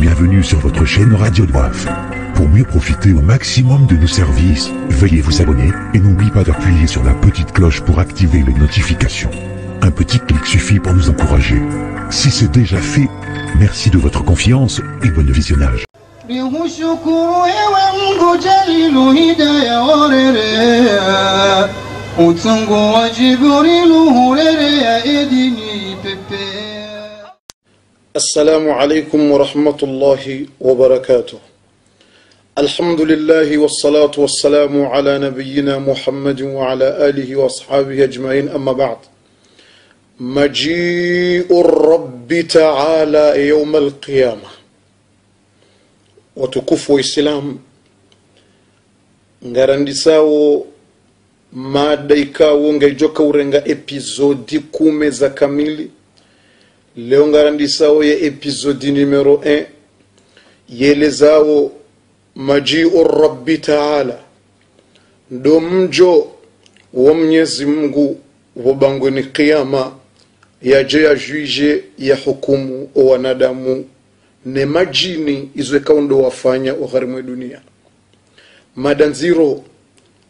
Bienvenue sur votre chaîne Radio Doif. Pour mieux profiter au maximum de nos services, veuillez vous abonner et n'oubliez pas d'appuyer sur la petite cloche pour activer les notifications. Un petit clic suffit pour nous encourager. Si c'est déjà fait, merci de votre confiance et bon visionnage. السلام عليكم ورحمة الله وبركاته. الحمد لله والصلاة والسلام على نبينا محمد وعلى آله وأصحابه أجمعين. أما بعد مجيء الرب تعالى يوم القيامة. وتكف إسلام ngarandisawo mada ikawo ngaijoka urenga epizodi kume za leo ngarandisawo ye episodi numero 1 yelezawo majiu rabbi taala. Ndo mjo wa mnyezi mungu wobangweni qiama yaje ya juije ya hukumu o wanadamu ne majini izwekao ndo wafanya ugharimwe dunia. Madanziro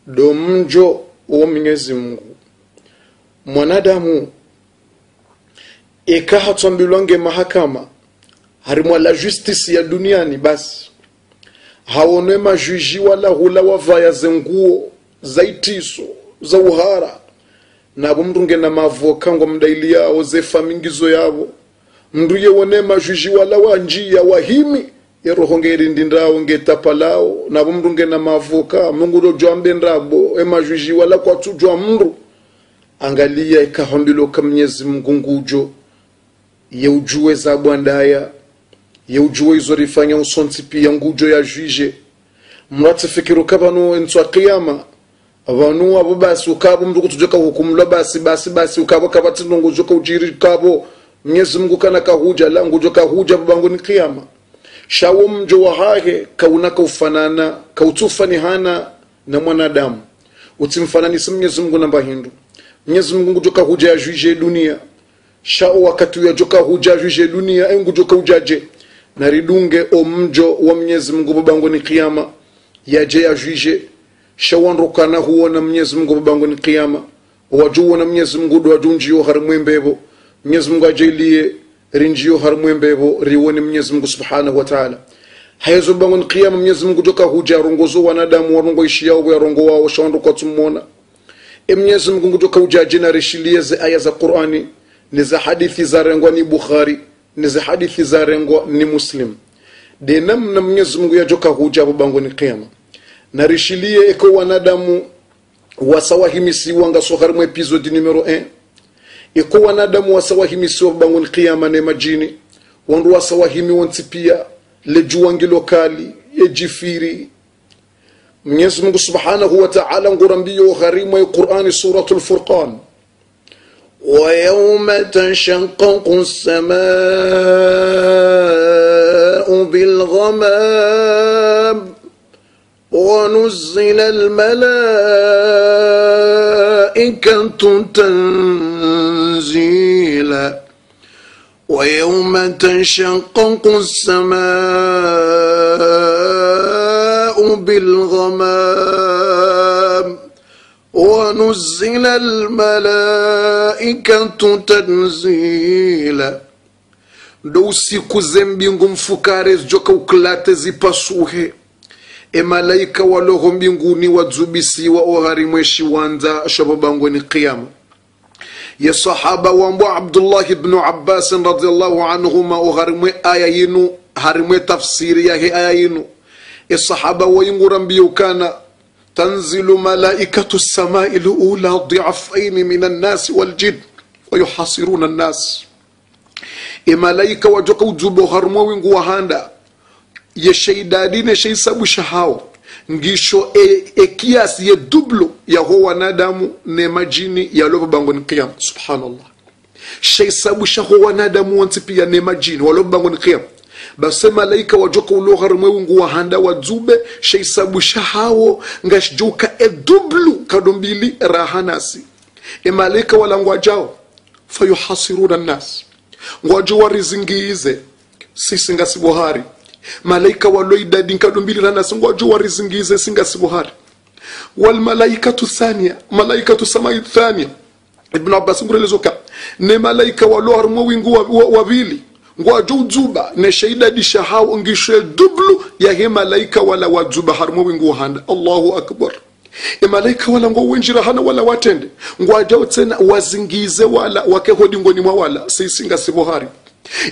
do mjo wa mnyezi mngu mwanadamu ikahatswambilwange mahakama harimwa la justice ya duniani basi. Hawonwe majuji wala hula wavaya zenguo zaitiso za uhara. Nabo mndu ngena mavoka ngo mdaili yawo zefamingizo yavo mndu yewone majuji wala wanjia wahimi yeroho ngerindindawo ngetapa lawo nabo mndu ngena mavoka mungu dojwambe ndabo emajuji wala kwatujwa mndu. Angalia ikahambilo ka mnyezi mngu ngujo yeujue za bwandaya yeujue izo rifanya usonsi pia ngujo ya juije mratifikiru kabanu enswa qiyama vanu abo basi ukabo mndu kutujeka hukumulwa basi basi basi ukabo kabati ngujo ujiri kabo mnyezi mungu kana kahuja la ngujo kahuja babangu ni qiyama shawo mjo wa hahe kauna kaufanana kautufani hana na mwanadamu. Utimfananisi mnyezi mungu namba hindu. Mnyezi mungu ngujo kahuja ya juije dunia shao wakati uyajoka hujajwije dunia engu joka ujaje. Na ridunge o mjo wa mnyezi mungu babangu ni kiyama. Yaje ya juje shawanrukana huona mnyezi mungu babangu ni kiyama. Wajuona mnyezi mungu do wajunjiyo harimwembebo mnyezi mungu ajailie rinjiyo harimwembebo riwone mnyezi mungu subhanahu wa ta'ala. Hayezo babangu ni kiyama mnyezi mungu joka huja arongozo wanadamu warongo ishi yao yarongo wao shawanruka tumona e mnyezi mungu joka ujaje na rishilie ze aya za qur'ani ni za hadithi za rengwa ni bukhari ni za hadithi za rengwa ni muslim. De namna mwenyezi mungu yajoka huja abo bangoni kiama na rishilie eko wanadamu wasawahimisiwa sohari mwa episode numero 1 eko wanadamu wasawahimisiwa bangoni kiama ne majini. Wandu wasawahimi wonsi pia lejuwangilo kali ejifiri mwenyezi mungu subhanahu wa ta'ala ngurambiyo ya qur'ani suratul furqan ويوم تشقق السماء بالغمام ونزل الملائكة تنزيلا. ويوم تشقق السماء بالغمام ونزل الملائكة تنزيلا ndo usiku ze mbingu mfukare zijoka ukulate zipasuhe emalaika waloho mbinguni wadzubisiwa oharimweshi wanza shababangweni qiyama ya sahaba wambo abdullahi bnu abbasin radiallahu anhuma oharimwe aya yinu harimwe tafsiri yahe aya yinu esahaba wayingurambiyo tanzilu malaikatu samai lula dhiafaini min annasi waljin wayuhasiruna annas. E malaika wajoka ujubo harumwa wingu wahanda yesheidadine sheisabusha hao. Ngisho e, e kiasi ye dublo ya ho wanadamu ne majini yalopo bangoni qiyam subhanallah. Sheisabusha ho wanadamu wansi pia ne majini walopo bangoni qiyam base malaika wajoka ulohar mwewungu wahanda wadzube sheisabusha hawo ngashjuka edublu kadombili rahanasi emalaika walangwajao fayuhasiruna nnas ngwajo warizingiize sisi ngasibuhari malaika waloidadi nkado mbili rana singwajo warizingize singasibuhari walmalaikatu thania malaikatu samai thania. Ibn abbas ngurelezoka ne malaika walo harimo wingu wavili wa, udzuba ne shaidadisha hao ngishwe dublu yahe malaika wala wadzuba harimo wingu handa allahu akbar. Emalaika malaika wala ngo wenjira hana wala watende. Ngwaja tsena wazingize wala wake hodi ngoni mwa wala. Sisinga sibohari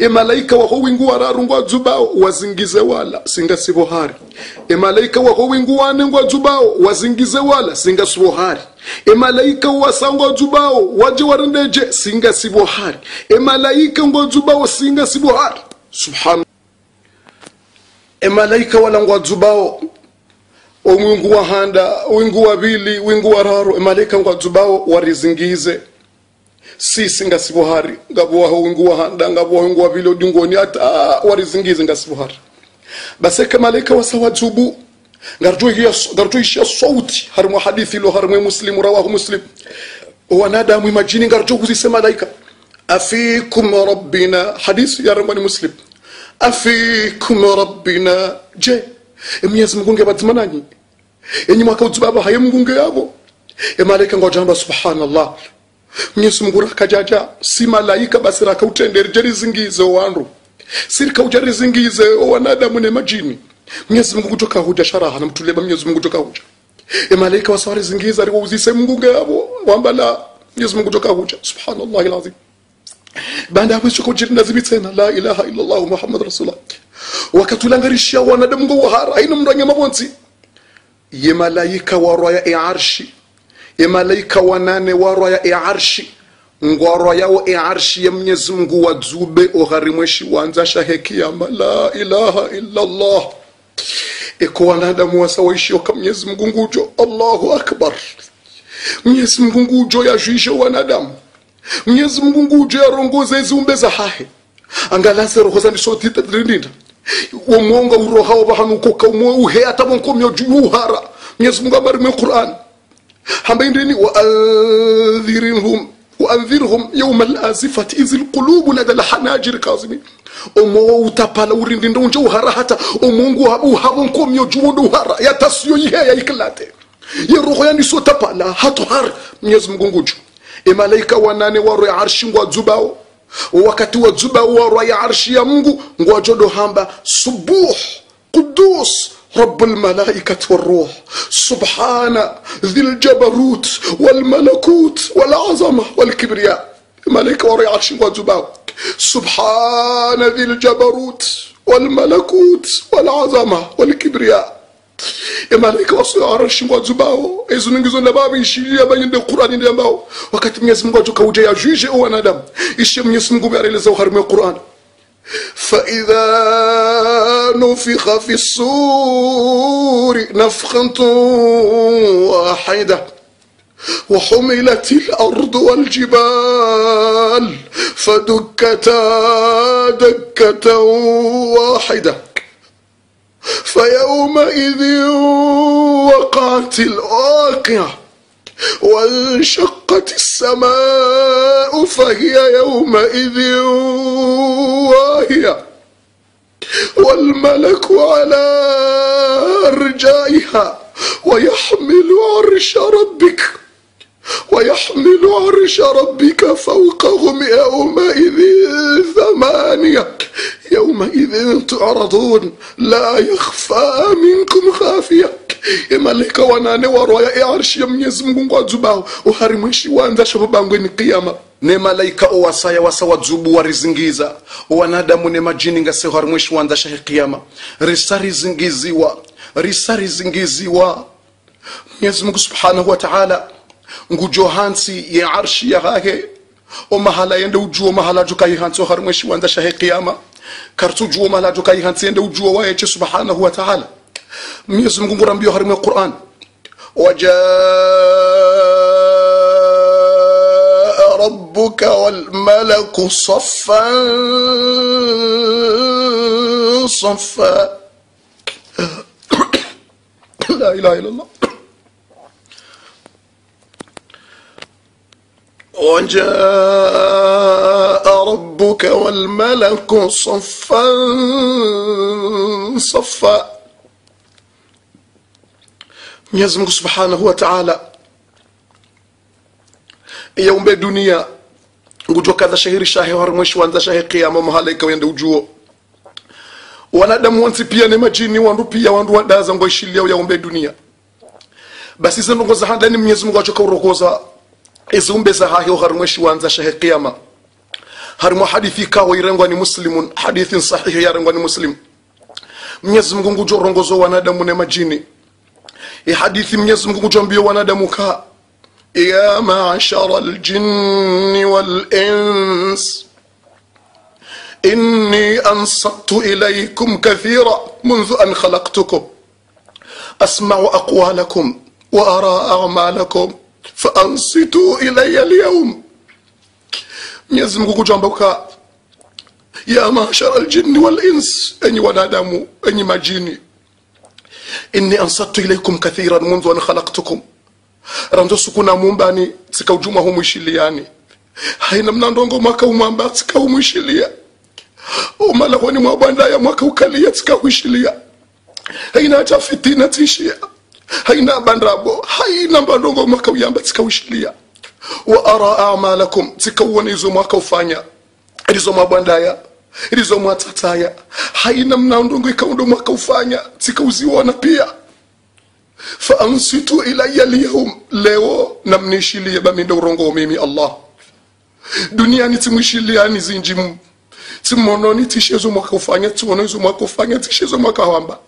e malaika waho wingu wararu ngwa dzubao wazingize wala singa sibohari e malaika waho wingu wane ngwa dzubao wazingize wala singa sibohari e malaika wasangwa dzubao waje warendeje singa sibohari e malaika ngwa dzubao singa sibohari subhan e malaika wala ngwa dzubao omwingu wa handa wingu wa vili wingu wa raro emalaika ngwa dzubao warizingize sisi ngasibuhari ngabuwaho wingu wa handa ngabuwaho wingu wa vili odingoni ata warizingize ngasibohari baseke malaika wasawa dzubu ngarjoisha sauti harimwa hadithi ilo harimwe muslimu rawahu muslim. Wanadamu imajini ngarjo kuzise malaika. Afikum rabbina hadithi yarimwani muslim. Afikum rabbina je mwenyezi mungu ngebatima nanyi? Enyi mwaka udzibaba haye mungu yavo emalaika ngwajamba subhanallah mwenyezi mungu rakajaja si malaika basi rakautenderi jerizingize owandu sirikauja rizingize wanadamu nemajini mwenyezi mungu kutoka huja sharaha namtulema mwenyezi mungu kutoka huja. Emalaika wasawarizingiza riwauzise mungu yavo wambala mwenyezi mungu kutoka huja. Subhanallah alazim. Baada ya mwisho kujiri nazimi tena la ilaha illa allah muhammad rasulullah. Wakatulangarishia wanadamu ngo wahara aina mndanya mabonzi ye malaika warwaya e arshi ye malaika wanane warwaya e arshi ngwarwayawo e arshi ya mwenyezi mungu wadzube ogharimweshi wanza shahe kiyama la ilaha illa allah eko wanadamu wasawaishio ka mwenyezi mungu ngujo allahu akbar. Mwenyezi mungu ngujo yazhuishe wanadamu. Mwenyezi mungu ngujo yarongoza iziumbe za hahe. Angalase roho zandisotitadrindinda womwonga urohawo vahanukoka umwe uhe atavonkomyo uhara. Mwenyezi mungu amarimwe quran hambaindini waandhirhum yauma lazifati izi lqulubu lada lhanajiri kazimin omowo utapala urindindo unje uhara hata omongu uhavonkomyo juwondo uhara yatasiyo yiheya yikilate yeroho yanisotapala hatohar mwenyezi mungu ngujo emalaika wanane waro ya arshi ngwa dzubao wakati wa dzubao warwa ya arshi ya mungu ngwajodo hamba subuh qudus رب الملائكة والروح. سبحان ذي الجبروت والملكوت والعظمة والكبرياء. ملك وري عرش سبحان ذي الجبروت والملكوت والعظمة والكبرياء. ملك وصي عرش وزباو. إذن نجزون لباب يشيل يا بين القرآن يا باو وقت ميسم قاتو كوجي يا جيجي أو أنا دم يشم يسم قبر إلى زوهر من القرآن. فإذا نفخ في الصور نفخة واحدة وحملت الأرض والجبال فدكتا دكة واحدة فيومئذ وقعت الواقعة وانشقت السماء فهي يومئذ واهية. والملك على أرجائها ويحمل عرش ربك ويحمل عرش ربك فوقهم يومئذ ثمانية. يومئذ تعرضون لا يخفى منكم خافية. Malaika wanane warwaya arshi ya mwenyezi mungu ngwadzubao uharimwishi wanza shavobangweni kiyama. Ne malaika owasaya wasa wadzubu warizingiza wanadamu ne majini ngase harimwishi wanza shahe kiyama. Risa rizingiziwa. Risa rizingiziwa. Mwenyezi mungu subhanahu wataala ngujo hansi ye arshi ya hahe. O mahala yende ujuo mahala jukai hansi harimwishi wanza shahe kiyama. Kartu ujuo mahala jukai hansi yende ujuo wayeche subhanahu wa miyesu mungu بيو هرمي القرآن. وجاء ربك والملك صفا صفا. لا إله إلا الله. وجاء ربك والملك صفا صفا. Mwenyezi Mungu Subhanahu wa Ta'ala yaumbe dunia ngujwa kadha shahiri shahe har mwishi wanza shahe kiama mahalaika wende ujuo. Wanadamu wansi pia ne majini wandu pia wandu wadaza ngo ishilia yaumbe dunia. Basi zendo ngo za handani Mwenyezi Mungu achoka urokoza. Izumbe za hahi har mwishi wanza shahe kiama harimo hadithi kawo irengwa ni muslimun hadithin sahihi yarengwa ni muslim. Mwenyezi Mungu ngujwa rongozo wanadamu ne majini ihadithi mwenyezi mungu kutwambia wanadamu kaa ya mashara ljinni walins inni ansabtu ilaikum kathira mundhu an khalaktukum asmau aqwalakum وأرى أعمالكم فأنصتوا إلي اليوم Mwenyezi Mungu kutwambaka ya mashara aljinni wal ins, enyi wanadamu, enyi majini inni ansattu ilaikum kathiran mundhu an khalaqtukum. Ranzo sukuna mumbani tsika ujuma humwishiliani haina mnandongo mwaka umwamba tsika humwishilia umalahoni mwabandaya mwaka ukalia tsika huishilia haina hata fitina tishia haina bandrabo haina mbandongo mwaka uyamba tsika huishilia wa ara amalakum tsika uone izo mwaka ufanya. Ilizo mwabandaya ilizo mwatataya haina mnaondongo ikaundo mwaka ufanya tikauziona pia. Faansitu ilaya lyaum leo namnishilie baminda urongo mimi allah. Duniani timwishiliani zinjimu timononi tishezo mwaka ufanya tiwono izo mwaka ufanya tishezo mwaka wamba.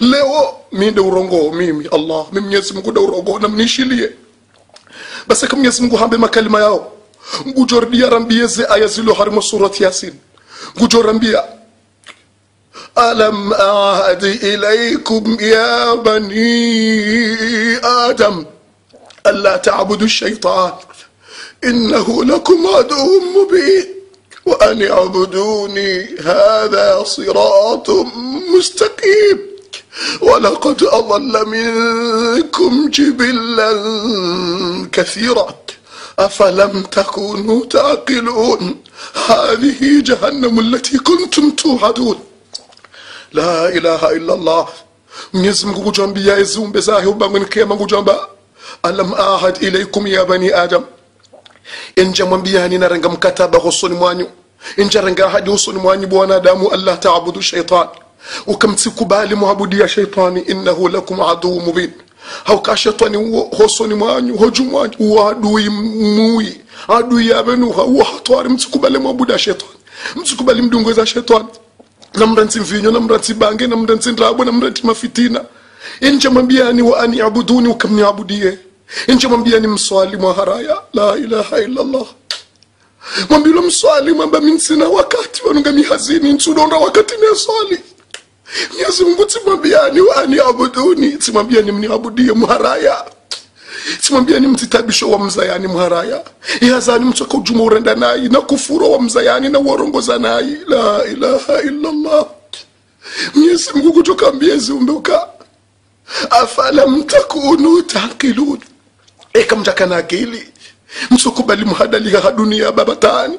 Leo minde urongo mimi allah. Mimi mwenyezi mungu da urongo namnishilie. Basi kama mwenyezi mungu hambe makalima yao. Ngujordia rambieze aya zilo harimo surati yasin kuchora mbia alam aahad ilaikum ya bani adam alla tabudu shaitan innahu lakum aduwwun mubin وأن اعبدوني هذا صراط مستقيم ولقد أضل منكم جبلا كثيرا أفلم تكونوا تعقلون هذه جهنم التي كنتم توعدون la ilaha illa allah mwenyezi mungu kujambia izumbe zahe ubangweni kiyama kujamba alam ahad ilaikum ya bani adam inja mwambiani narenga mkataba husoni mwanyu inja renga ahadi husoni mwanyu bwanadamu allah taabudu shaitan ukamtsikubali muabudia shaitani innahu lakum aduu mubin hauka shetani uwo hosoni mwanyu hoju mwanyu. Uwo adui mui. Adui yavenuha uwo hatwari. Mtsikubali mwabuda shetani. Mtsikubali mdungoza shetani. Namranti mvinyo namranti bange namranti ndrabo namranti mafitina. Inche mwambiani wa ani abuduni ukamniabudie mwambiani mswali mwaharaya la ilaha illallah. Mwambilo mswali mwamba minsina wakati. Wanunga mihazini nsudonda wakati neswali mwenyezi mungu timwambiani ni ani abuduni. Timwambiani mniabudie mharaya. Simwambiani mtitabisho wa mzayani mharaya. Ihazani mtoka ujuma urenda nayi na kufuro wa mzayani na uwarongoza nayi la ilaha illallah. Mwenyezi mungu kutoka mbiezi umbuka afalam takunu taqilun. Eka mtaka na akili msokubali mhadaliha hadunia babatani.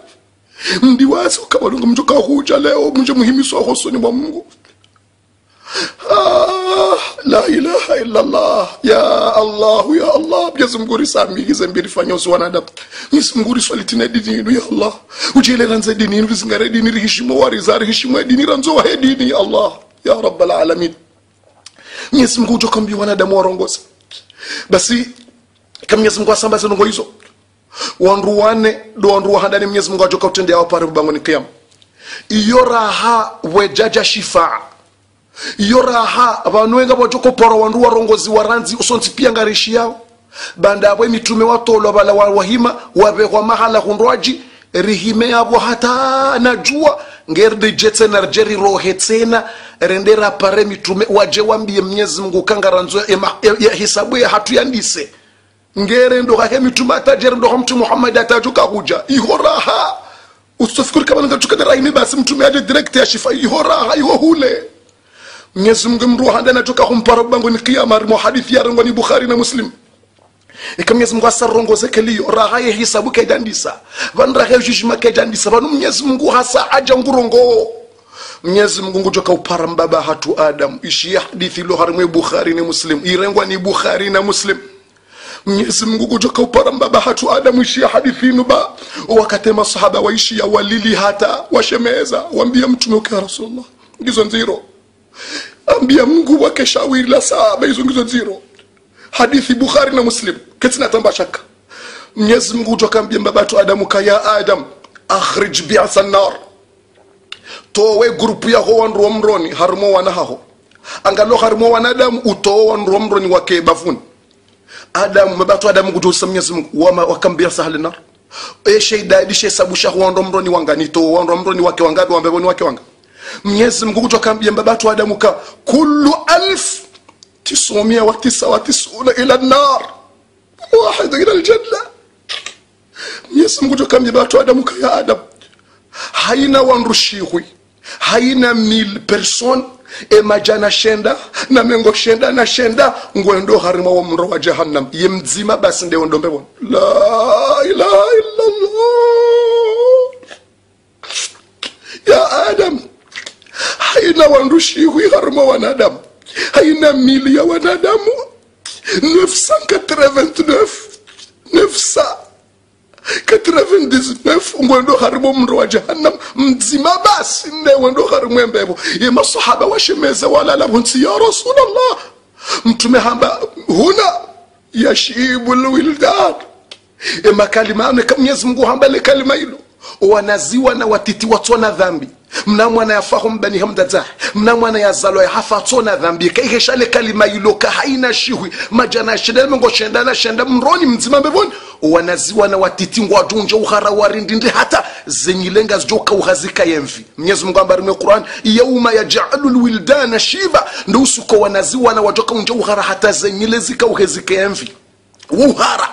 Mdiwasi ukawalunga mtoka huja leo mje muhimiswa hosoni mwa mungu Ah, la ilaha illallah. Ya allah ya allah. Mwenyezi mungu risamigize mbiri fanya uzi wanadamu. Mwenyezi mungu tine dini yinu ya allah. Ujele ranze dini yinu rizingare dini rihishimo wariza ya dini ranzo wahe dini ya allah. Ya rabbal alamin. Mwenyezi mungu ujokambi wanadamu warongoza basi kama mwenyezi mungu asambaze nongo hizo wandu wane do wandu wahandani mwenyezi mungu ajoka utendea wapare bubangoni kiyama. Iyo raha wejaja shifaa iyo raha abantu wenga vachokopora wandu warongozi waranzi usontsipiyangarishi yao. Banda avo mitume watolwa bala wa- wahima wabehwa mahala hundwaji rihime yabo hata najua ngerde jetse na jeri rohe tsena rendera pare mitume waje wambie mnyezi mungu kangaranzo ya- ya hisabu ya hatu yandise ngerendo hahe mitume atajerendo ndo mtu muhammad atajuka huja. Iho raha. Usofikuri kama ningachukana rahimi basi mtume aje direct ya shifa. Iho raha iho hule mwenyezi mungu mruhanda natoka humpara bangoni kiyama rimo hadithi yarengwa ni bukhari na muslim. Ika mwenyezi mungu asarongoze keliyo raha ye hisabu kaidandisa van raha ye jujima kaidandisa vanu mwenyezi mungu hasa aja ngurongo mwenyezi mungu ngutoka upara mbaba hatu adamu ishiye hadithi ilo harimwe bukhari ni muslim irengwa ni bukhari na muslim. Mwenyezi mungu kutoka upara mbaba hatu adamu ishia hadithi inu ba wakati masahaba waishia walili hata washemeza wambia mtume uke rasulullah. Ngizo nziro ambia mungu wake shawiri la saba hizo ngizo ziro hadithi bukhari na muslim ketina tamba shaka. Mwenyezi mungu kutoka mbabatu mbaba adamu kaya adam akhrij biasa nar. Towe grupu yaho wandu wa mroni harimo wanahaho angalo harimo wanadamu utowo wandu wa mroni wake bafuni. Adamu mabatu adamu kutusa mwenyezi mungu wakambia sahali nar. Eshe idadishe sabusha huondo mroni wanga nito wando mroni wake wangapi wambeboni wake wanga mwenyezi mungu kutokambia mbabatu adamu ka kullu alf tisumia wa tisa wa tisuna ila nar wahidu ila ljanna mwenyezi mungu kutoka mbabatu adamu ka ya adam haina wanrushihwi haina mil person emajana shenda na mengo shenda na shenda ngwendo harima wa mro wa jahannam. Ye mzima basi nde la ilaha illallah ya adam haina wandushihwi harma wanadamu. Haina mili ya wanadamu. 989 900 99 ngwendo harimo mro wa jahannam. Mzima basi nne wendo harimwe mbebo ye masahaba walala bunsi ya rasulallah mtume hamba huna yashibu lwildan e makalima ane mungu hamba le kalima hilo. Wanaziwa na watiti watsona dhambi mnamwana yafaho mbani hamdadzah mnamwana yazalwa yahafa tsona dhambi. Kaiheshale kalima iloka haina shihwi. Majana shenda mengo shenda na shenda mroni mzima mbevoni. Wanaziwa na watitingwa ngwadunja uhara warindindi hata zenyilenga zijoka uhazika yemvi. Mwenyezi mungu ambari mwe quran yauma yajalu lwildana shiva. Ndo usuko wanaziwa na wajoka unja uhara hata zenyile zika uhezika yemvi. Uhara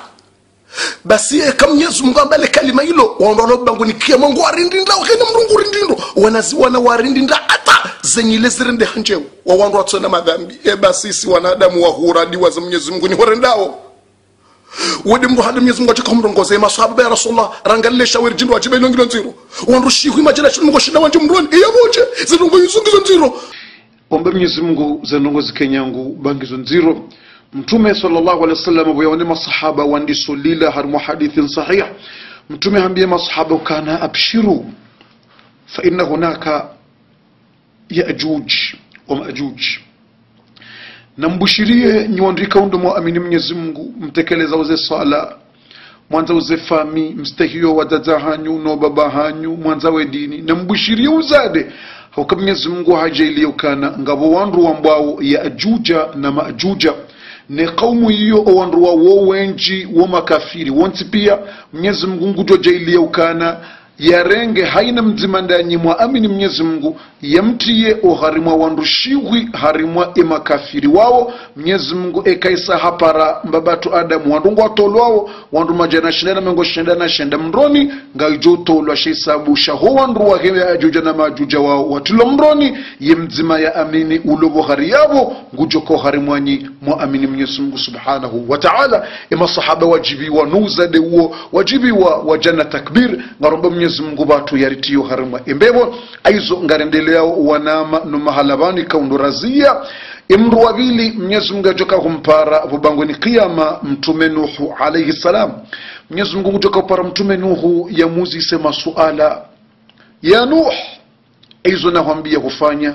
basi eka mwenyezi mungu ambale kalima hilo waondolo banguni kia mungu warindinda wakene mrungu rindindo wanaziwana warindinda hata zenyile zirinde hanjewo wawandu watsona madhambi. E basi si wanadamu wahuradiwa za mwenyezi mungu ni horendao wadi mndu hada mwenyezi mungu achika mrongoze. E masahaba ya rasulullah rangalile shawiri jindu wachiba ilongilo nziro. Wandu shihu imajina shinu mungu shinda wanje mroni iya boje zirungo yuzungizo nziro. Ombe mwenyezi mungu zanongozi zikenyangu bangizo nziro mtume sallallahu alaihi wasallam buyawani masahaba wandiso lila harimo hadithin sahih. Mtume hambie masahaba kana abshiru fa inna hunaka yajuj wa majuj. Na mbushirie nyiwandika undo mwamini mwenyezi mungu mtekeleza uze sala mwanza uze fami mstehio wa dada hanyu no baba hanyu mwanza we dini. Na mbushirie uzade hauka mwenyezi mungu hajailie ukana ngabo wandu wambao yajuja na majuja ne kaumu hiyo owanduwa wo wenji wo makafiri. Wonsi pia mwenyezi mungu jojailia ukana yarenge haina mzima ndani mwa amini mnyezi mungu yamtiye oharimwa wandushihwi harimwa emakafiri wawo mnyezi mungu ekaisa hapara mbabatu adamu wandu ngwatolwawo wandu majana shindana mengo shindana shenda mroni ngaijo tolwa sheisabu shaho wandu wahewe ajuja na majuja wawo watilo mroni. Ye mzima ya amini ulobo hari yabo ngujoko harimwanyi mwa amini mnyezi mungu subhanahu wa ta'ala. Emasahaba wajibiwa nuzade uwo wajibiwa wajana takbir ngaromba mwenyezi mungu batu yaritiyo harimwa embebo aizo ngarendeleao wanama numahalabani kaundurazia. Imru wavili mwenyezi mungu yajoka humpara vubangweni kiyama mtume nuhu alaihi salam. Mwenyezi mungu kutoka upara mtume nuhu yamuzise masuala ya nuh. Aizo nahwambia hufanya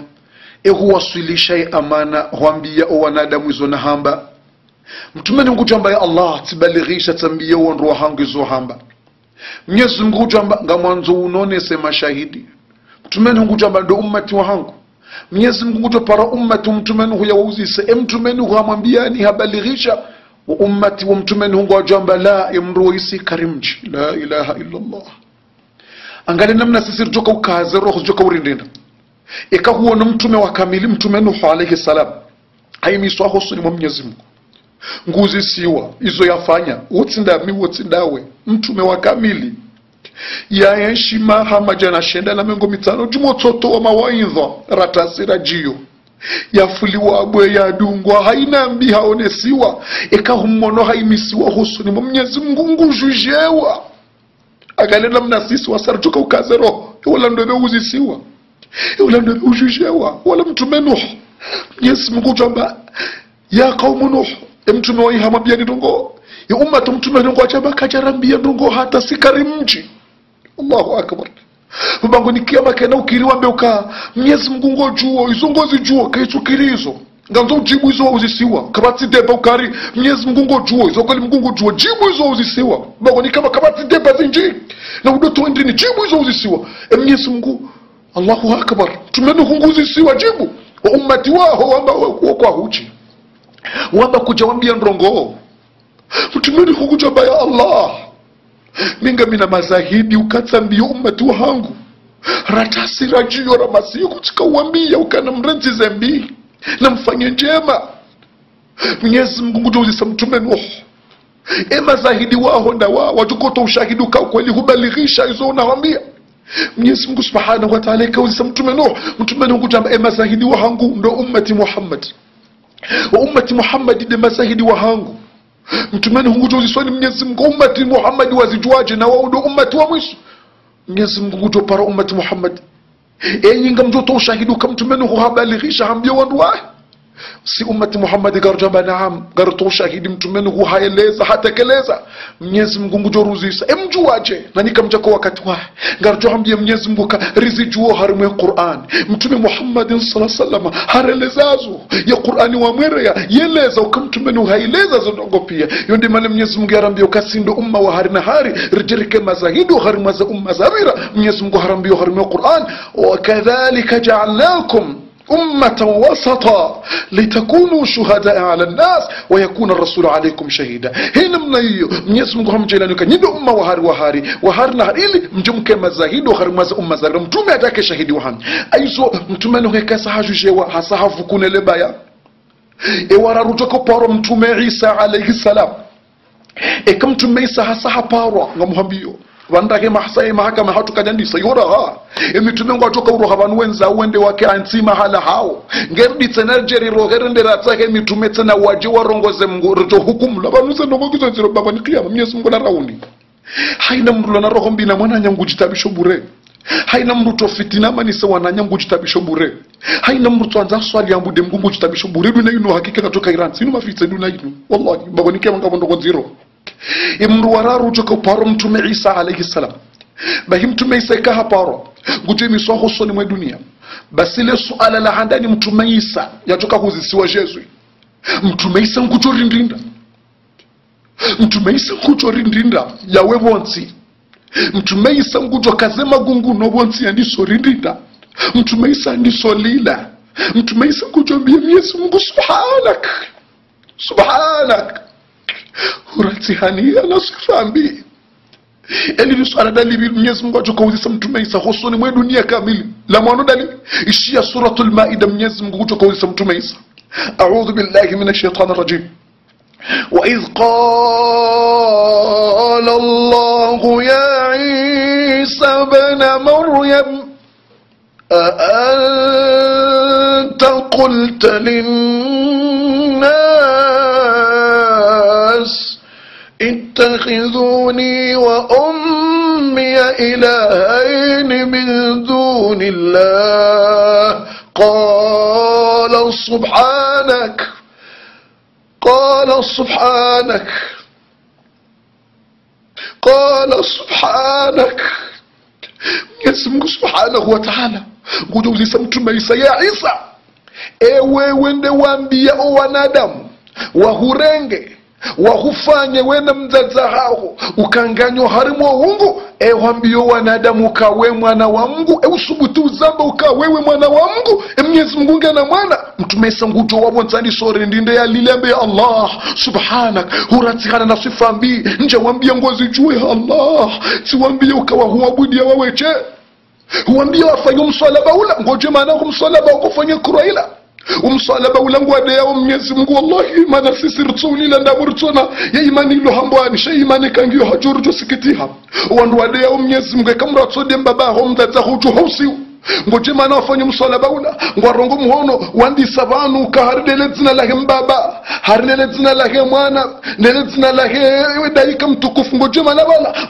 ehuwasilisha amana hwambia o wanadamu izo nahamba. Mtume nungu ambaye allah tibalighisha tambia wandu wahangu izo hamba mwenyezi mungu jamba nga mwanzo unonese mashahidi. Mtumeni nungu jamba ndo ummati wahangu mwenyezi mungu to para ummati huya nuhu se e mtume nuhu amwambiani habalighisha wa ummati wa mtumeni nuhu ngwajamba la imruisi karimji la ilaha illa allah angali namna sisi tutoka ukaze roho tutoka urindinda ikahuona mtume wa kamili mtume nuhu alaihi salam. Aimiswaho suni mwa mwenyezi mungu nguzi siwa izo yafanya wotsindami wotsindawe mtume wa kamili. Ya heshima hamajana shenda na mengo mitano jumotsoto wa mawaidha ratasira jiyo. Yafuliwabwe yadungwa hainambi haonesiwa. Ikahummono haimisiwa husuni mwa mwenyezi mungu nguzhuzhewa akalenda mnasisi wasarituka ukaze roho wala ndo veuzisiwa wala ndo veuzhuzhewa wala mtume nuhu. Mnyezi mungu jwamba ya kaumu nuhu emtume waihamwambia ndongo ya ummatu mtume ndongo achamba kajarambia ndongo hata sikari mji allahu akbar babangu nikiama kena ukiriwambe uka mnyezi mungu ngojuo izongozi juo kaitsukirizo nganzo ujibu izo uzisiwa kabatsideba ukari mnyezi mungu ngojuo izo kweli mungu ngojuo jibu izo uzisiwa babangu kabati deba zinji na udoto wendini jibu izo uzisiwa e mnyezi mungu allahu akbar tumeni kunguzisiwa jibu wa ummati waho wamba wokwa huchi wambia ndongo mtumeni kukuja baya allah. Minga mina mazahidi ukatsambia ummati wahangu ratasi rajiyo ramasiku tikauambia ukana mrenzi zembi. Na mfanye njema. Mwenyezi mungu ngutouzisa mtume nuhu ema zahidi waho ndawa watukota ushahidi ukakweli hubalighisha izo unawambia. Mwenyezi mungu subhanahu wataala ikauzisa mtume nuhu mtume nuhu ema zahidi wahangu ndo ummati muhammad wa ummati muhammadi de wa wahangu mtumeni hungutoziswani mnyezi mungu ummati muhammadi wazijuaje na waudo ummati wa mwiso mwenyezi mungu para ummati muhammadi enyinga mtoto ushahidi kamtumeni huhabalighisha hambia wandu wahe si ummati muhammadi garjamba naam garto akidi mtumeni huhaeleza hatekeleza. Mwenyezi mungu ngujoruzisa emjuaje nanikamjako wakati wa? Garjo hambia mwenyezi mungu ka rizijuo harimwe quran. Mtume muhammadin sala salama harelezazo. Ya qurani wamwereya yeleza ukamtumeni uhaeleza zonongo pia. Yonde mane mwenyezi mungu yarambio kasindo umma wa hari na hari rijerike mazahidu harimu za umma zavira mwenyezi mungu harimu harimwe quran. Wakadhalika jaalnakum أمة وسطا لتكونوا شهداء على الناس ويكون الرسول عليكم شهيدا هنا من hiyo Mwenyezi Mungu hamjelanika nyinyi umma wa hari wa hari wa hari na hari ili mjumke mazahidi wa hari maza umma za mtume atake shahidi wa hani aizo mtume no heka sahajuje wa hasahafu kunele baya e wararuto ko paro mtume Isa alayhi salam e kam mtume Isa hasaha paro vandake mahasai mahakama hatukanyandisa yoraha emitume ngo atoka uroha vanhu wenza wende wake ansi mahala hao. Ngerdi tsena jeriro herendera tsake mitume tsena waje warongoze mngu rito hukumu. La vanhu senongo kizonziro baba ni kiyama mnyezi mungu na raundi haina mndu lana roho mbina mwana nyangu jitabisho bure. Haina mndu tofitina manise wana nyangu jitabisho bure. Haina mndu twanza swali ambude mgungu jitabisho bure. Duna ino hakika katoka iran. Sinu mafitse duna ino wallahi baba ni kiyama ngavondo imru wararu joko paro mtume isa alayhi salam. Bahi mtume isa ikaha paro nguje miswaho soni mwe dunia. Basi le suala la handani mtume isa yatoka kuzisiwa jesu. Mtume isa nkuchorindinda mtume isa nkuchorindinda yawe wonsi. Mtume isa ngujo kaze magunguno bonsi yandisorindinda mtume isa andisolila mtume isa ngujombia mwenyezi mungu subhanak. Subhanak Urati hania na usifahambi. Eli ni swala dali bi Mwenyezi Mungu achokauzisa mtume Isa husuni mwe dunia kamili. La mwanzo dali ishia suratul Maida Mwenyezi Mungu achokauzisa mtume Isa. A'udhu billahi minash shaitani rajim. Wa idh qala Allah ya Isa ibn Maryam أأنت قلت للناس تتخذوني وأمي إلهين من دون الله قال سبحانك قال سبحانك قال سبحانك اسمك سبحانه وتعالى قدوز سمت ميسا يا عيسى أيوه وانده وانبياء وانادم وهرنجه wahufanye wena mzazahaho ukanganywa harimo ungu ewambio wanadamu ukawe mwana wa Mungu. Eusubutu uzamba ukawewe mwana wa Mungu. Emnyezi Mungu ngena mwana. Mtume Isa ngujo wabonzani sore ndinde ya lilembe ya Allah. Subhanak huratikana na sifa nje ngozi jue Allah. Siwambia ukawa huabudia waweche. Huambia wafanye msalaba ula. Ngoje maana msalaba ukufanya kuraila umsalaba ulangwadeyawo mnyezi mngu wallahi imana sisi ritsulila ndamuritsona ye imani ilo hambwani sha imani kangiyo hajuru josikitiha wandu wadeyawo mnyezi mungu ekamuratsodembabaho mbabaho mdzadzaho mana wafanye msalaba ula ngwarongo muhono wandisa vanu kaharilele dzina lahe mbaba harilele dzina lahe mwana ndele dzina lahe daika mtukufu. Ngoje mana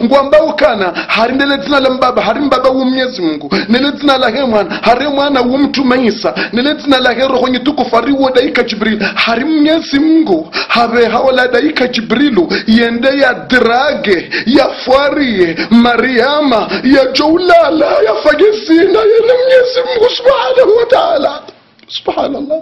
ngo amba ukana harindele dzina la mbaba hari mbaba wu mnyezi mungu. Nele dzina lahe mwana hari mwana wu mtume isa nele dzina lahe roho nyitukufu hari wo daika jibril. Hari mnyezi mungu have hawala daika jibrilu yende ya drage ya fwarie mariama ya joulala ya fagesina yene mnyezi mungu subhanahu wa taala subhanallah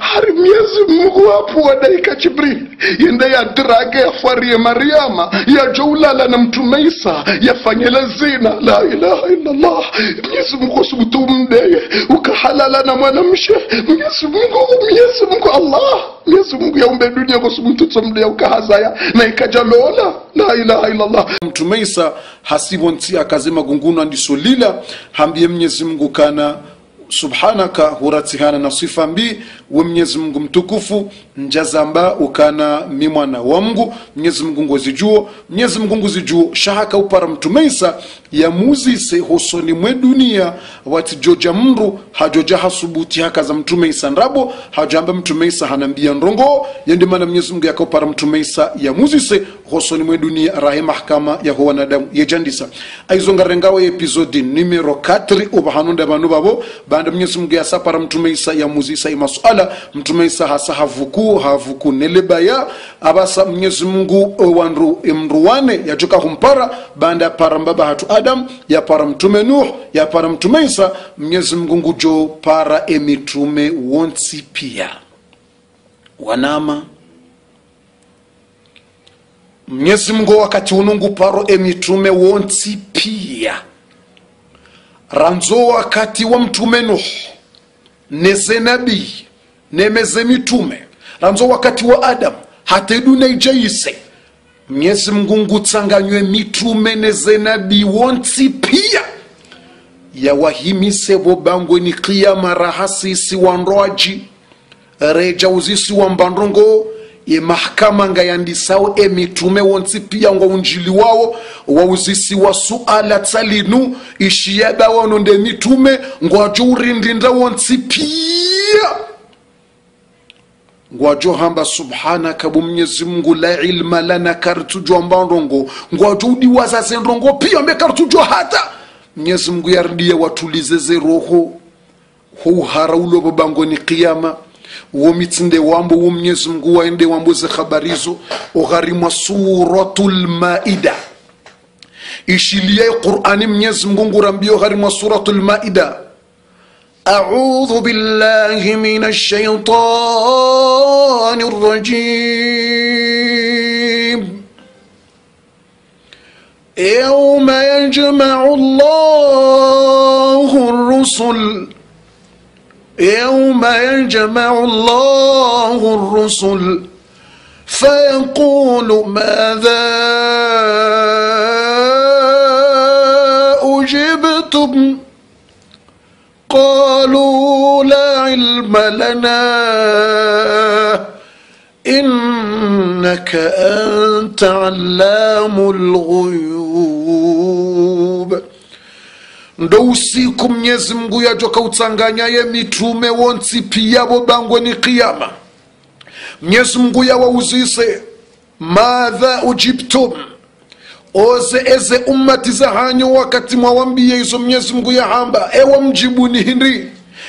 hari miezi mungu hapo wadaika jibril. Yende ya drage ya farie mariama ya joulala na mtume isa yafanyele zina. La ilaha illallah. Miezi mungu subutumdeye ukahalala na mwanamshe. Miezi mungu miezi mungu allah. Miezi mungu yaumbe dunia kosumtutsomdeya ukahazaya na ikajalola la ilaha illallah. Mtume isa hasivonti akazema gungunu andisolila hambie mwenyezi mungu kana subhanaka huratihana na sifa mbi we mwenyezi mungu mtukufu njazamba ukana mimwana wa mngu mwenyezi mungu ngozijuo mwenyezi mungu nguzijuo shahaka upara mtume isa yamuzise hosoni mwe dunia wati joja mndu hajoja hasubuti haka za mtume isa nrabo hajamba mtume isa hanambia ndongo yende mana mwenyezi mungu yakaupara mtume isa yamuzise hosoni mwe dunia rahe mahkama ya ho wanadamu yejandisa aizongarengawo episodi numero 4 uba hanonda banu babo banda mwenyezi mungu yasapara mtume isa yamuzisa imasuala mtume isa hasa havuku havuku nelebaya. Abasa mwenyezi mungu wanru mruwane yatuka humpara. Banda yapara mbaba hatu adam yapara mtume nuh yapara mtume isa mwenyezi mungu ngujo para emitume wonsi pia. Wanama mwenyezi mungu wakati unungu paro emitume wonsi pia ranzo wakati wa mtume nuh neze nabii nemeze mitume. Ranzo wakati wa adamu hateduna mnyezi mgungu tsanganywe mitume neze nabii wonsi pia. Yawahimise vobangwe ni kiyama rahasisi wandoaji reja uzisi wa mbandongo emahkama ngayandisao emitume wonsi pia ngo unjili wawo wauzisi wa suala tsalinu ishiyaba wano nde mitume ngo ajo urindinda wonsi pia. Ngo ajo hamba subhanaka bu mnyezi mungu la ilma lana kartujwa mbandongo. Ngwajo udiwaza zendongo pia mbe kartujo hata. Mnyezi mungu yaridia watulizeze roho. Houhara ulobo bangoni qiyama womitsinde wambo wo mwenyezi mungu waende wamboze habarizo ogharimwa suratul maida ishilia qurani mwenyezi mungu ngurambio gharimwa suratul maida أعوذ بالله من الشيطان الرجيم يوم يجمع الله الرسل يوم يجمع الله الرسل فيقول ماذا أجبتم؟ قالوا لا علم لنا إنك أنت علام الغيوب. Ndo usiku mnyezi mngu yajo kautsanganyaye mitume wonsi pia bobangwe ni kiyama. Mnyezi mngu yawauzise madha ujibtum? Oze eze ummati za hanyo wakati mwawambiye izo mnyezi mngu yahamba ewa mjibu ni hindi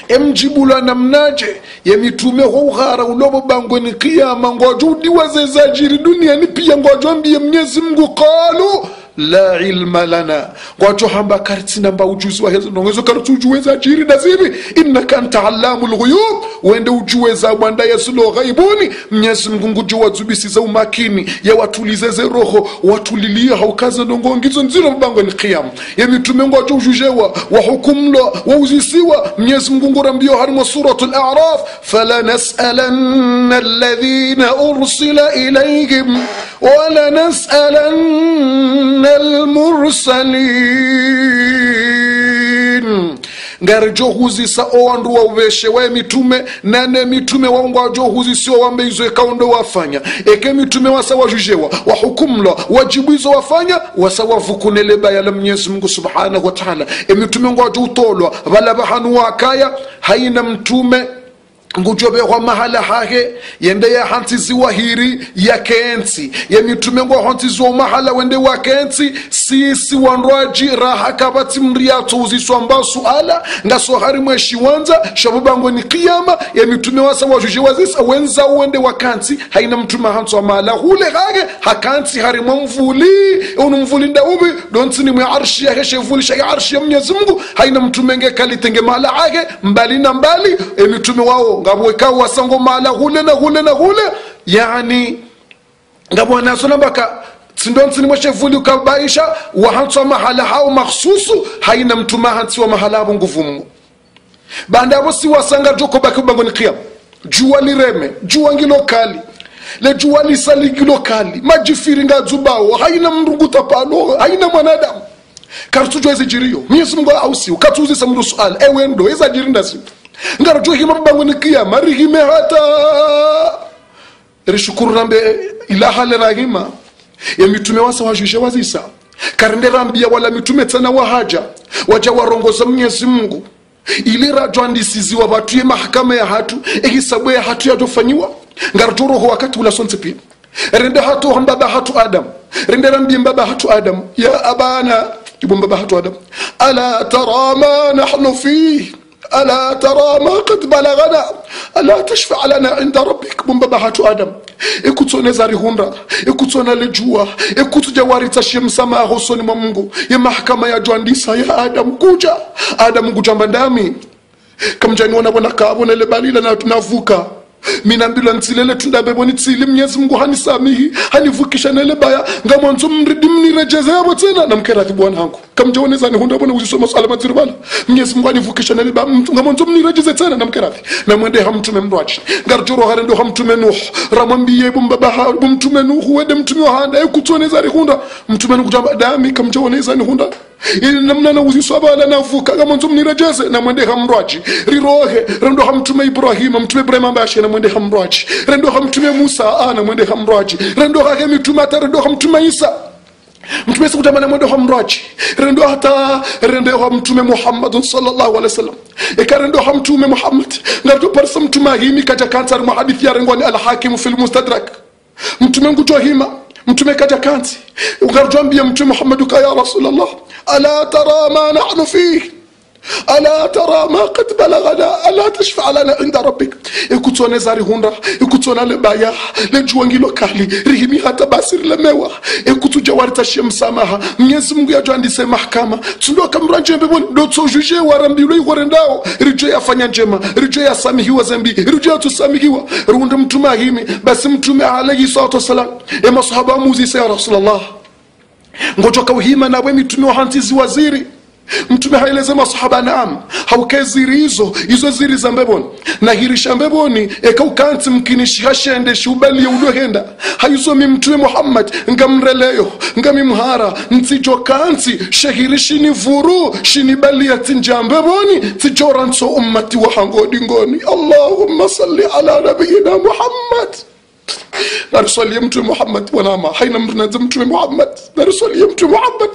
emjibula namnaje? Yemitume houhara ulobo bangwe ni kiyama. Ngwajo udiwazezajiri duniani pia ngwajo ambiye mnyezi mngu qalu la ilma lana. Ngwacho hamba karitsina mba ujuzi wa hezo nongezo karitsi ujuweza jiri na zivi. Innaka anta allamul ghuyub. Wende ujuweza bwanda yesu lo ghaibuni. Mnyezi mngu wadzubisi wadzubisiza umakini. Ya watulize ze roho. Watulilie haukaze nongongizo nzilo mbango ni qiyam. Ya mitume ngwacho ujujewa. Wa hukumlo wa uzisiwa. Mnyezi mngu ngurambio harimo suratul a'raf. Fala nas'alanna alladhina ursila ilayhim. Wala nas'alanna المرسلين ngarejo huzisa owandu wauveshe wae mitume nane mitume waungwajo huzisiwa wambe izo ekaundo wafanya eke mitume wasa wajujewa wahukumlwa wajibu izo wafanya wasa wavukunele baya la mwenyezi mungu subhanahu wa taala emitume ngwajo utolwa vala vahanu wakaya haina mtume ngujobehwa mahala hahe yende yahantiziwa hiri ya kensi yemitume ngo hantiziwa mahala wende wa kensi sisi wanrwaji raha kabati mriato uziswa mba suala nga sohari mweshi wanza shabubango ni kiyama. Yemitume wasa wajuje wazisa wenza wende wa kansi haina mtume hantswa mahala hule hahe hakansi hari mvuli. Unu mvuli ndaubi donsini mwe arshi yahe shevuli shahe arshi ya mungu. Haina mtume nge kalitenge mahala hahe mbali na mbali. Emitume wao ngabwekao wasango mala hule na hule na hule. Yani ngabwanasona baka sindonsini mweshevuli ukabaisha wahantswa mahala hao makhsusu haina mtuma hantsiwa mahala abo nguvu mu banda abo si wasanga joko baki ubangoni kiyama. Jua lireme jua ngilo kali le jua lisali ngilo kali majifiri ngadzubao haina mrunguta tapano haina mwanadamu. Karitujo ezijiriyo mwenyezi mungu ausiu katuzisa mndu suala ewendo ezajirinda situ ngarajohima babangoni kiyama rihime hata. Rishukuru rambe ilahale rahima. Ya mitume wasa wajishe wazisa. Karende rambia wala mitume tsana wahaja. Waja warongoza mnyezi mungu. Ili rajo andisiziwa vatu ye mahakama ya hatu ehisabu ya hatu yajofanyiwa ngarajoroho wakati ula sonse pia rende hatu hambaba hatu adam. Rende rambie mbaba hatu adam. Ya abana ibo mbaba hatu adam. Ala tara ma nahnu fih ألا ترى ما قد بلغنا ألا تشفع لنا عند ربك بمبaba hatu adam ekutsoneza rihunda ekutsona lejua ekutujawaritashe msamaha usoni mwa mungu ye mahakama ya jwandisa ya adam kuja adam kujamba ndami kamjaniona bona kabonele balila na mina mbilo nitsilele tundabebo nitsili mnyezi mungu hanisamihi hanivukisha nele baya. Ngamwanzo mridi yabo tena. Namkerathi bwanangu kamjaonezani hunda bona uzisoma swala madziri bala mnyezi mungu hanivukisha nele baya. Ngamwanzo mnirejeze tena. Namkerathi namwende hamtume mndwachi ngarjoro hare ndo hamtume nuh ramwambiye bumbaba bumtume nuhu wede mtume wahanda ekutsonezari hunda. Mtume nukutamba dami kamjaonezani hunda ili namna na uziswa bala navuka kamanzo mnirejeze namwendeha mrwaji rirohe rendo hamtume ibrahima mtume ibrahima ambashe namwendeha mrwaji rendo hamtume musa a namwendeha mrwaji rendo hake mitume hata rendo hamtume isa. Mtume sikutamba namwende hamrwaji. Rendo hata rendo ha mtume muhammadun sallallahu alaihi wasallam. Ikarendo ha mtume muhammad. Ngarto parsa mtume ahimi kaja kansar mu hadithi ya rengwani alhakimu fil mustadrak mtume nguto hima mtume kata kansi ukarjambia mtume muhammadu ka ya rasulallah ala tara ma nahnu fih ala tara ma qad balagana ala tashfa lana inda rabbik ikutsoneza rihunda ikutsona lebaya lejuwangilo kali rihimi hata basi rilemewa ikutuja waritashie msamaha mwenyezi mungu yajwandise mahkama tsundoka mranjembeboni dotsojuje warambilo ihorendao rijo yafanya njema rijo yasamihiwa zembi rijo yatusamihiwa runde mtume ahimi basi mtume alayhi salatu wassalam emasahaba amuzise ya rasulallah ngojoka uhima nawe mitume wahantizi waziri mtume haeleze masahaba naam hauke ziri hizo izo ziri za mbeboni. Nahirisha mbeboni ekaukansi mkinishi hashende shiubalie udohenda haizomi mtume muhammad ngamreleyo ngamimhara kansi shehiri shini vuru shinibalia tinja mbevoni tijora nso ummati wahangodingoni allahumma salli ala nabiyina muhammad nariswalie mtume muhammad wanama haina mtu na mtume muhammad. Nariswalie mtume muhammad.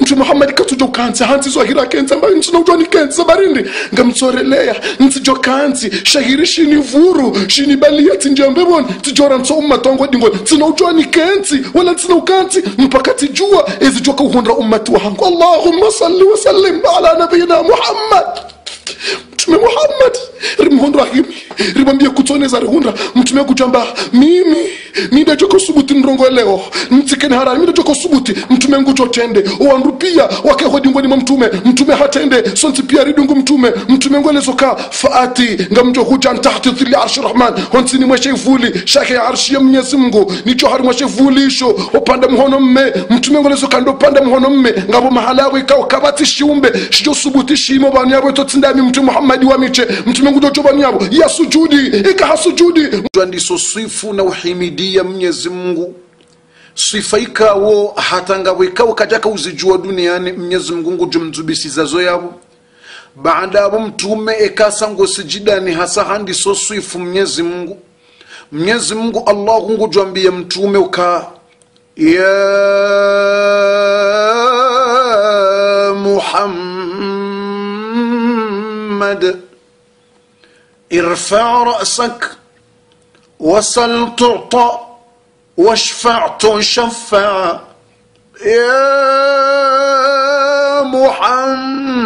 Mtume muhammad katujo kanzi hansi zwahira kenzi ambayo nsinautwani kenzi zabarindi ngamtsoreleya ntsijo kanzi shahiri shini vuru shini balia tinjambeboni tijora nso ummati wangu dingoni. Tsinautwani kenzi wala tsinaukansi mpaka tijua ezi ezijoka uhundra ummati wangu allahumma salli wa sallim ala nabiyina muhammad mtume muhammad. Rimhondo rahimi rimwambia kutsoneza rihunda. Mtume kuchamba mimi midajoka subuti mrongo leo. Mtsikeni harani midajoka subuti. Mtume nguchotende owandu pia wakehodingoni mwa mtume. Mtume hatende. Sonsi pia ridungu mtume. Mtume ngwelezoka faati ngamjo ntahti tahti dhili arshi rahman. Honsini mweshe ivuli shake ya arshi ya mnyezi mngu nicho hari mweshe vulisho opanda mhono mme. Mtume ngwelezoka ndo panda mhono mme. Ngavo mahalawe kao kabati shiumbe. Shijo subuti shimo bani yabo totsindami mtume muhammadi wa miche mtume yabo ya sujudi ikaha sujudi ndiso sifu na uhimidia mwenyezi mungu. Sifa ikawo hatangabo ikawo kajaka uzijua duniani mwenyezi mungu ngujumzubisizazo yabo baada abo mtume ekasango sijidani hasa handi so swifu mnyezi mungu. Mnyezi mungu allahu ngujwambie mtume uka ya muhammad محمد ارفع رأسك وصل تعطى واشفع تشفع يا محمد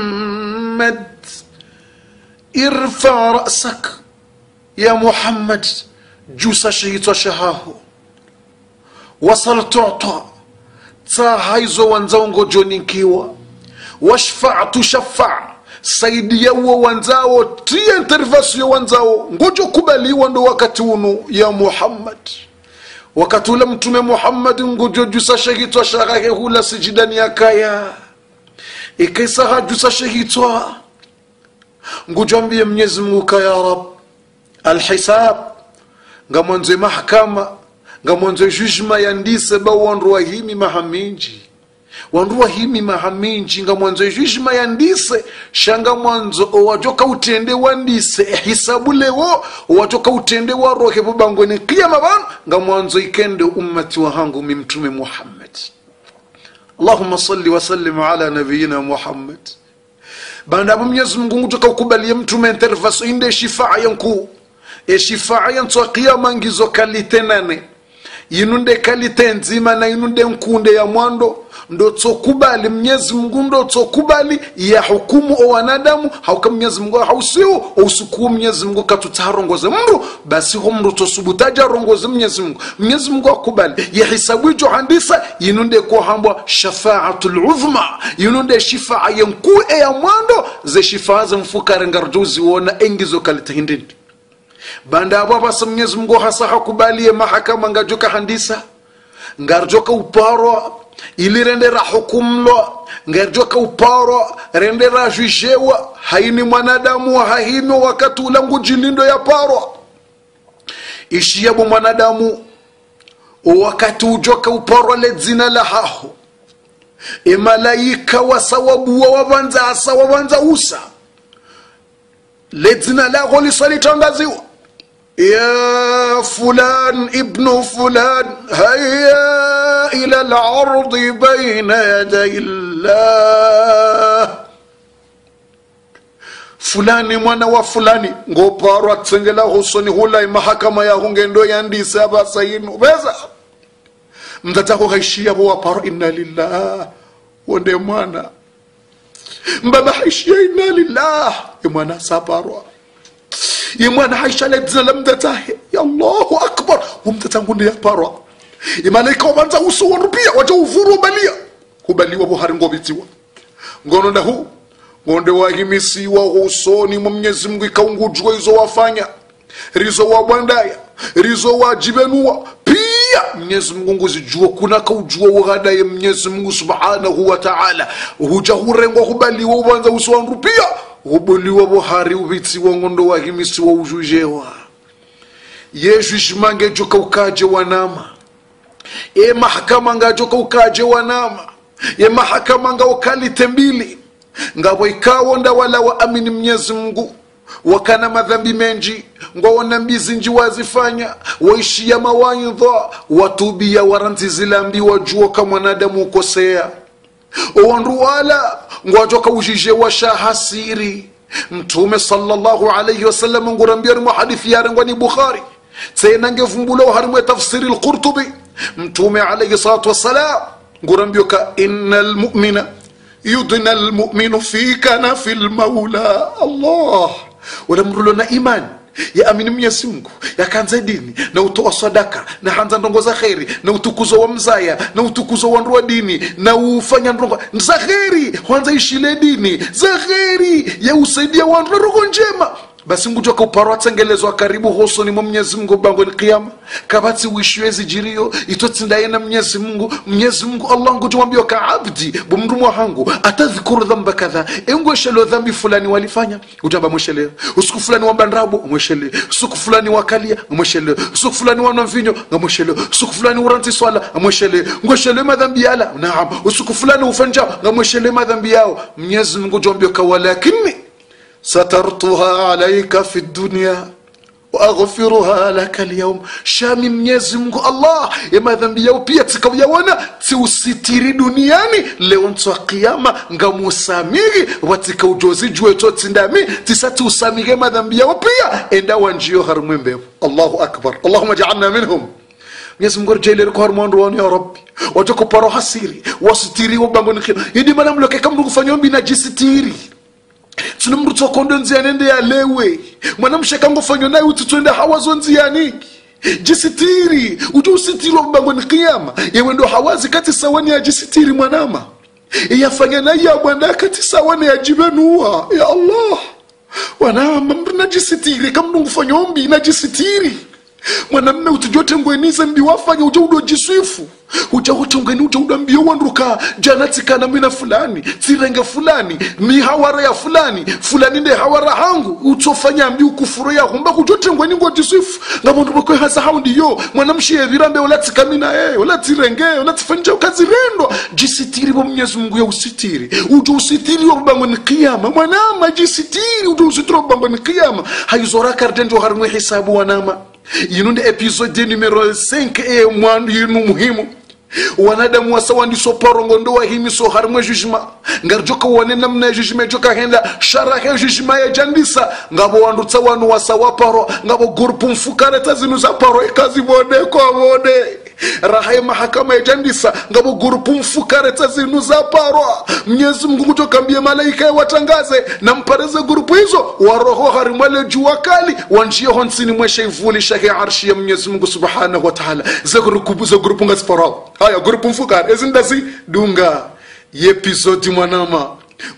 ارفع رأسك. يا محمد جوسا شهيت شهاهو وصل تعطى. تساهايزو وانزونغو جونيكيوا واشفع تشفع. Saidiyawo wanzao tia intervasio wanzao. Ngojo kubaliwa ndo wakati unu ya muhammad. Wakati ula mtume muhammadi ngujo jusa shehitwa shagahe hula sijidani yakaya ikaisaha jusa shehitwa. Ngujambie mwenyezi mungu ka ya rab. Alhisab. Ngamwanze mahkama. Ngamwanze jujma yandise ba himi wahimi mahaminji himi mahaminji nga mwanzo jujma yandise shanga mwanzo owatoka utende wandise hisabu lewo owatoka utende warohe bubangweni kiyama banu ngamwanzo ikende ummati wahangu mimtume muhammad. Allahumma salli wasallim ala nabiyina muhammad. Banda mnyezi mungu ngutoka ukubalie mtume ntervaso inde shifaa yankuu eshifaa yantwa kiyama ngizo kalite nane yinunde kalite nzima na inunde nkunde ya mwando ndo tsokubali mnyezi mungu ndo tsokubali ya hukumu o wanadamu hauka mnyezi mungu hausiu ousukuwo mnyezi mungu katutaharongoze mndu basi ho mndu tosubutaja arongoze mnyezi mungu. Mnyezi mungu akubali yahisabu ijo handisa inunde kohambwa shafaatu ludhma inunde shifaa yenkuu ya mwando ze shifaa ze mfukare ngarjuziwona engizo kalite hindindi banda abo basa mwenyezi mungu hasa hakubalie mahakama ngajoka handisa. Ngarjoka uparwa ili rende ra hukumlwa ngarjoka uparwa rende ra jujewa. Haini mwanadamu hahino wakati ulangu jilindo ya parwa ishiyabo mwanadamu wakati ujoka uparwa le dzina la haho. Emalaika wasawabuwa wavanza asa wavanza usa. Le dzina laho lisalitangaziwa يا فلان ابن فلان هيا إلى العرض بين يدي الله fulani mwana wa fulani ngoparwa tsengela husoni hulai mahakama ya hungendo yandisa basa yinu beza mtatako haishia bo waparo inna lillah wonde mwana mbaba haishia inna lillah imwana saparwa imwana haisha ledzina la mdatahe ya allahu akbar. Umtatangunde yaparwa imalaika wabanza uso warupia waja uvuru ubalia kubaliwa buhari ngobitiwa ngono na huu. Ngonde wahimisiwa usoni mwa mwenyezi mungu ikaungujwa izo wafanya. Rizo wabwandaya rizo wajibenua pia mwenyezi mungu nguzijua kunaka ujua ughadaye mwenyezi mungu subhanahu wa taala. Huja hurengwa hubaliwa ubanza uso hubuliwa buhari ubitsiwa ngondo wahimisiwa ujujewa yesu ishimange joka ukaje wanama e mahakama ngajoka ukaje wanama ye mahakama nga ukalite mbili. Ngabo ikawo ndawala wa amini mnyezi mungu wakana madhambi menji. Ngwaona mbizi nji wazifanya waishia mawaidha watubia waranzi juoka mwanadamu ukosea owandu wala ngwajoka ujije washa hasiri mtume sallallahu alayhi wasallam ngurambia mu hadithi yarengwa ni bukhari. Tena ngevumbula harimwe tafsiri al-qurtubi. Mtume alayhi salatu wassalam ngurambio ka innal mu'mina yudna almuminu fi kanafi lmaula allah. Ulamrulo na imani yaamini mwenyezi mungu yakanza dini na utoa sadaka na hanza ndongo za kheri na utukuzo wa mzaya na utukuzo wa ndoa dini na ufanya ndongo. Za kheri hanza ishile dini. Za kheri ya usaidia wandu na roho njema basi ngutu akauparo atsengelezwa karibu hosoni mwa mwenyezi mungu bangoni kiama kabatsi wishwezi jirio itotsindaye na mwenyezi mungu. Mwenyezi mungu allah ngujowambia ka abdi bumrumwa hangu. Atadhikuru dhamba kadha. Engweshelo dhambi fulani walifanya utamba mweshele. Usiku fulani wa mbandrabu mweshele. Usiku fulani wa kalia mweshele. Usiku fulani wa mvinyo ngamweshele usiku fulani uranti swala mweshele. Ngweshele madhambi yala naam. Usiku fulani ufanja ngamweshele madhambi yao. Mwenyezi mungu jombio ka walakini satartuha alaika fi dunia waaghfiruha laka lyaum shami mnyezi mungu allah ya madhambi yao pia tikauyawona tiusitiri duniani. Leo ntwa kiyama ngamusamiri watikaujozi jueto tindami tisa tiusamire madhambi yao pia. Enda wanjiyo harimwembevu. allahu akbar. Allahuma jaalna minhum. Ya Rabbi. Hasiri wasitiri tuna mndu tsokondo nziani ende yalewe mwana msheka ngofanywa naye uti twende hawazo nziani. Jisitiri uti usitiri ni kiyama. Yewe ndo hawazi kati sawani ya jisitiri mwanama. Yafanya naye ya bwana kati sawani ya jibenuwa. Ya Allah. Wanama mndu najisitiri kamndu ngufanya ombi najisitiri mwanamme utijotengwenize mbi wafanya uja udojiswifu uja utongeni uja udambio wanduka jana tsikana mina fulani tsirenge fulani mi hawara ya fulani fulani nde hawara hangu. Utsofanya mbi ukufuro ya humba kujote jiswifu ngojiswifu ngamundu bakwe hasa haundi yo mwanamshiye virambe ula tsikamina e ula tsirenge ula tsifanja ukazirendo jisitiri bo mnyezi Mungu ya usitiri. Uja usitiri wa rubango ni kiyama. Mwanama jisitiri uja usitiri wa rubango ni kiyama. Hayuzora kardendo harungwe hisabu wanama yinu ndi episode numero 5 e mwandu yinu muhimu. Wanadamu wasawandiso parongo ndo wahimiso harimwe jujima ngarjoka wone namna jujima joka henda sharahe jujima ya jandisa. Ngabo wandutsa wanu wasawa paro ngabo grupu mfukare tazinu za paro ikazi bode kwa bode raha mahakama ya jandisa ngabo zinu zaparwa mnyezi mungu kutokambie malaika ya watangaze na mpareze gurupu hizo waroho harimwale jua kali wanjiyeho honsini mweshe ivuli shahe arshi ya mnyezi mungu subhanahu wataala ze grupu ze grupu ngaziparao haya gurupu mfukare ezindazi dunga yepisodi mwanama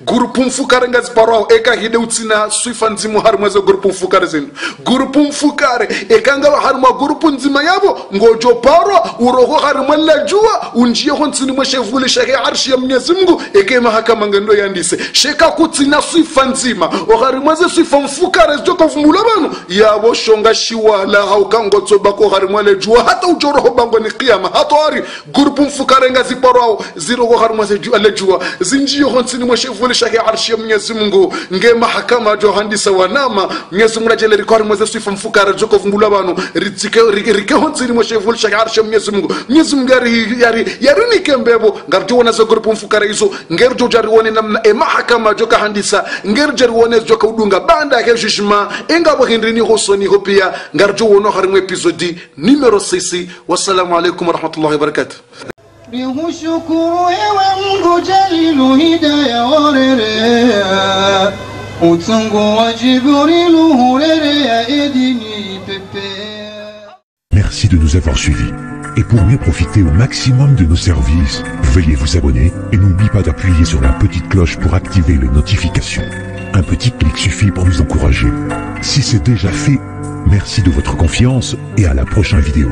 gurupu mfukare ngaziparwawo ekahide utsina swifa nzimu harimwe ze gurupu mfukare zinu gurupu mfukare ekangava harimwa gurupu nzima yavo ngojo parwa uroho harimwe lajua unjiyeho ntsini mwe shake arshi ya mnyezi mngu eke mahakama ngendo yandise. Sheka kutsina swifa nzima oharimwe ze swifa mfukare zijokovumula vanu. Yavo shonga shiwala haukangotsobako harimwe lejua hata ujoroho bango ni kiyama hato hari. Gurupu mfukare ngaziparwawo ziroho harimwe ze lejua zinjiyeho ntsini shevule sheke arshi ya mwenyezi mungu. Nge mahakama jo handisa wanama mwenyezi mungu ajele rikori mweze sifa mfukara joko vungula banu ritike rike ntsini mwe shevule sheke arshi ya mwenyezi mungu. Mwenyezi mungu yari yari kembebo ngarti wona zo grupu mfukara izo ngeri jo jari wone namna e mahakama jo ka handisa. Ngerjo jo ka udunga. Banda ke inga bo hindrini hosoni ho pia ngarjo wono harimwe episodi numero 6 wassalamu alaikum warahmatullahi wabarakatuh Merci de nous avoir suivis. Et pour mieux profiter au maximum de nos services, veuillez vous abonner et n'oubliez pas d'appuyer sur la petite cloche pour activer les notifications. Un petit clic suffit pour nous encourager. Si c'est déjà fait, merci de votre confiance et à la prochaine vidéo.